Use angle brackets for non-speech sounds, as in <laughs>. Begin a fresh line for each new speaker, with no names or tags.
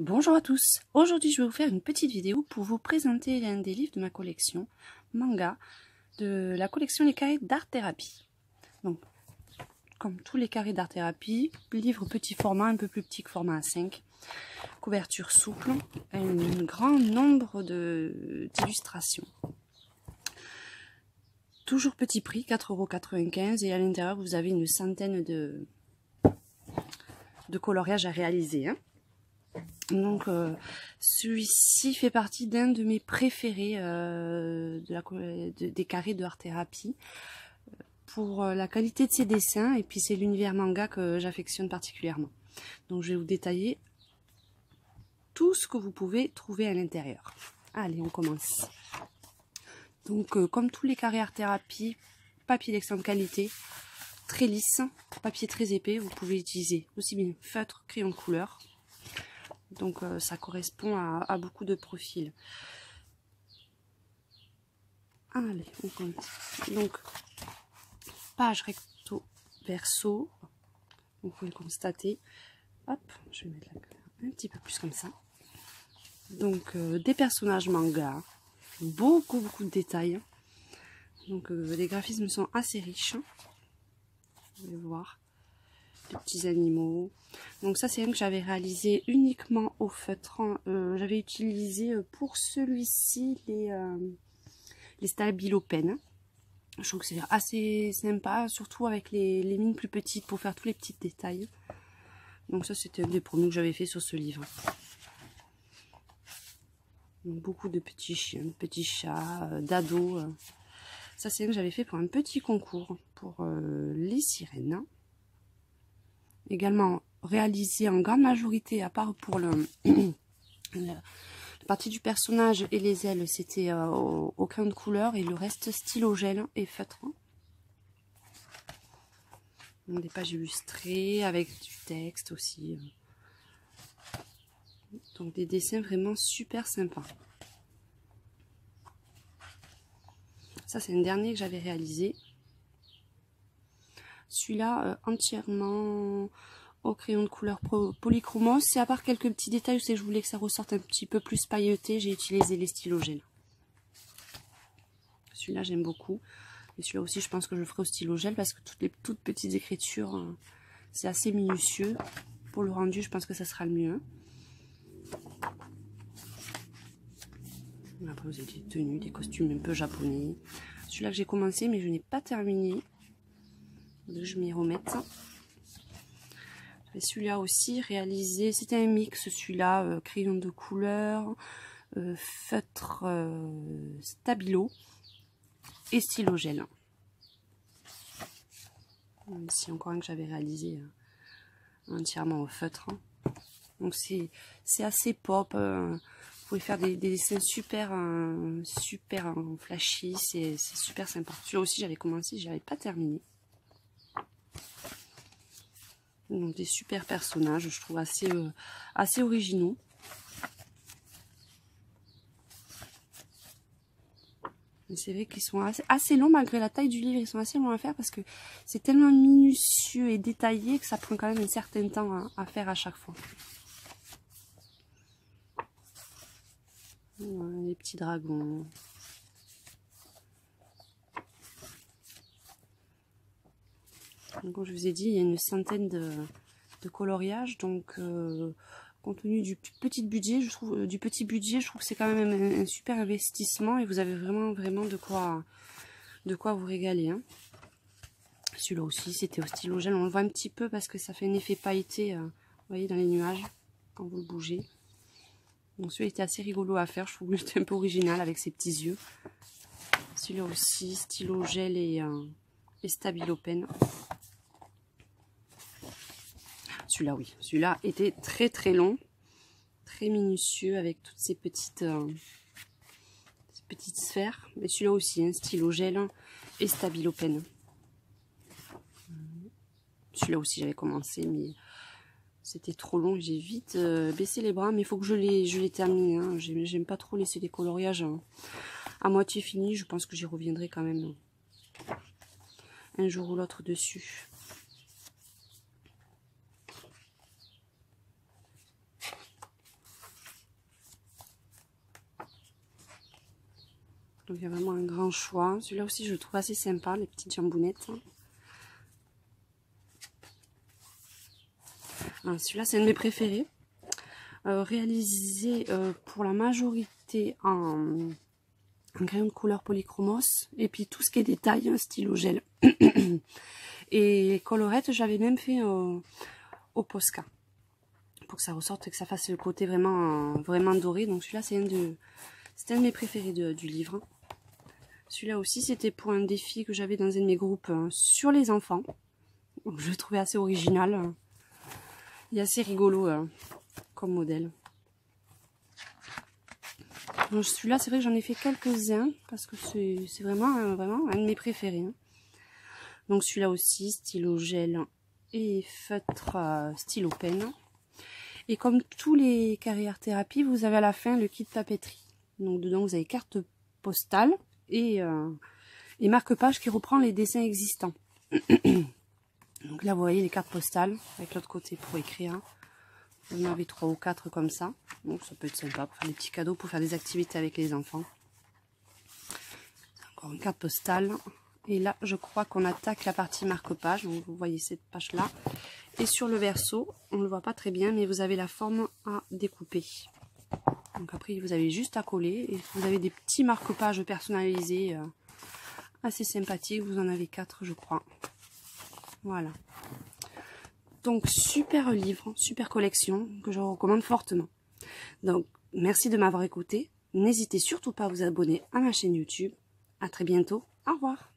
Bonjour à tous, aujourd'hui je vais vous faire une petite vidéo pour vous présenter l'un des livres de ma collection, manga, de la collection Les Carrés d'Art Thérapie. Donc, comme tous les carrés d'Art Thérapie, livre petit format, un peu plus petit que format A5, couverture souple, un grand nombre d'illustrations. Toujours petit prix, 4,95€ et à l'intérieur vous avez une centaine de, coloriages à réaliser. Hein. Donc euh, celui-ci fait partie d'un de mes préférés euh, des carrés de art thérapie pour euh, la qualité de ses dessins et puis c'est l'univers manga que j'affectionne particulièrement. Donc je vais vous détailler tout ce que vous pouvez trouver à l'intérieur. Allez, on commence. Donc comme tous les carrés art thérapie, papier d'excellente qualité, très lisse, papier très épais, vous pouvez utiliser aussi bien feutre, crayon de couleur, donc euh, ça correspond à, beaucoup de profils. Allez, on compte. Donc, page recto verso. Vous pouvez constater. Hop, je vais mettre un petit peu plus comme ça. Donc, euh, des personnages manga. Beaucoup, beaucoup de détails. Donc, euh, les graphismes sont assez riches. Vous pouvez voir petits animaux. Donc ça c'est un que j'avais réalisé uniquement au feutre. Euh, j'avais utilisé euh, pour celui-ci les, euh, les Stabilo Je trouve que c'est assez sympa, surtout avec les, les, mines plus petites pour faire tous les petits détails. Donc ça c'était un des premiers que j'avais fait sur ce livre. beaucoup de petits chiens, de petits chats, d'ados. Ça c'est un que j'avais fait pour un petit concours pour les sirènes également réalisé en grande majorité, à part pour <clears throat> le, la partie du personnage et les ailes, c'était euh, au, crayon de couleur et le reste stylo gel et feutre. des pages illustrées avec du texte aussi. Donc des dessins vraiment super sympas. Ça c'est un dernier que j'avais réalisé. Celui-là, euh, entièrement au crayon de couleur polychromos. C'est à part quelques petits détails, où je voulais que ça ressorte un petit peu plus pailleté, j'ai utilisé les stylos gel. Celui-là, j'aime beaucoup. Et celui-là aussi, je pense que je ferai au stylo gel parce que toutes les toutes petites écritures, euh, c'est assez minutieux. Pour le rendu, je pense que ça sera le mieux. Après, vous avez des tenues, des costumes un peu japonais. Celui-là que j'ai commencé, mais je n'ai pas terminé je m'y remette. Celui-là aussi réalisé, c'était un mix celui-là, euh, crayon de couleur, euh, feutre euh, stabilo et stylo gel. Ici encore un que j'avais réalisé entièrement au feutre. Donc c'est assez pop. vous pouvez faire des, dessins super, super flashy. C'est super sympa. Celui-là aussi j'avais commencé, j'avais pas terminé. Donc des super personnages, je trouve assez, euh, assez originaux. c'est vrai qu'ils sont assez, longs malgré la taille du livre, ils sont assez longs à faire parce que c'est tellement minutieux et détaillé que ça prend quand même un certain temps à, faire à chaque fois. les petits dragons. Comme je vous ai dit, il y a une centaine de, coloriages. Donc, euh, compte tenu du petit budget, je trouve, euh, du petit budget, je trouve que c'est quand même un, super investissement et vous avez vraiment, vraiment de quoi, de quoi vous régaler. Hein. Celui-là aussi, c'était au stylo gel. On le voit un petit peu parce que ça fait un effet pailleté, euh, vous voyez, dans les nuages, quand vous le bougez. Donc celui-là était assez rigolo à faire. Je trouve <laughs> qu'il était un peu original avec ses petits yeux. Celui-là aussi, stylo gel et, et stabilo. Celui-là, oui. Celui-là était très très long, très minutieux avec toutes ces petites, euh, petites sphères. Mais celui-là aussi, un stylo gel et stabilo pen. Celui-là aussi, j'avais commencé, mais c'était trop long. J'ai vite euh, baissé les bras, mais il faut que je les, je les termine. Hein. J'aime pas trop laisser les coloriages hein. à moitié finis. Je pense que j'y reviendrai quand même un jour ou l'autre dessus. Donc il y a vraiment un grand choix. Celui-là aussi, je le trouve assez sympa, les petites jambounettes. Ah, celui-là, c'est un de mes préférés. Euh, réalisé euh, pour la majorité en, crayon de couleur polychromos. Et puis tout ce qui est détail, un stylo gel. <coughs> et colorette, j'avais même fait au Posca. Pour que ça ressorte et que ça fasse le côté vraiment, vraiment doré. Donc celui-là, c'est un, de, un de mes préférés du livre. Celui-là aussi, c'était pour un défi que j'avais dans un de mes groupes hein, sur les enfants. je le trouvais assez original. Il est assez rigolo hein, comme modèle. Celui-là, c'est vrai que j'en ai fait quelques-uns parce que c'est vraiment, vraiment un de mes préférés. Hein. Donc celui-là aussi, stylo gel et feutre euh, stylo peine. Et comme tous les carrières thérapie, vous avez à la fin le kit papeterie. Donc dedans, vous avez carte postale et, euh, marque-page qui reprend les dessins existants. <coughs> Donc là, vous voyez les cartes postales avec l'autre côté pour écrire. Vous en avez trois ou quatre comme ça. Donc ça peut être sympa pour faire des petits cadeaux, pour faire des activités avec les enfants. Encore une carte postale. Et là, je crois qu'on attaque la partie marque-page. Vous voyez cette page-là. Et sur le verso, on ne le voit pas très bien, mais vous avez la forme à découper. Donc après, vous avez juste à coller. Et vous avez des petits marque-pages personnalisés euh, assez sympathiques. Vous en avez quatre, je crois. Voilà. Donc, super livre, super collection que je recommande fortement. Donc, merci de m'avoir écouté. N'hésitez surtout pas à vous abonner à ma chaîne YouTube. À très bientôt. Au revoir.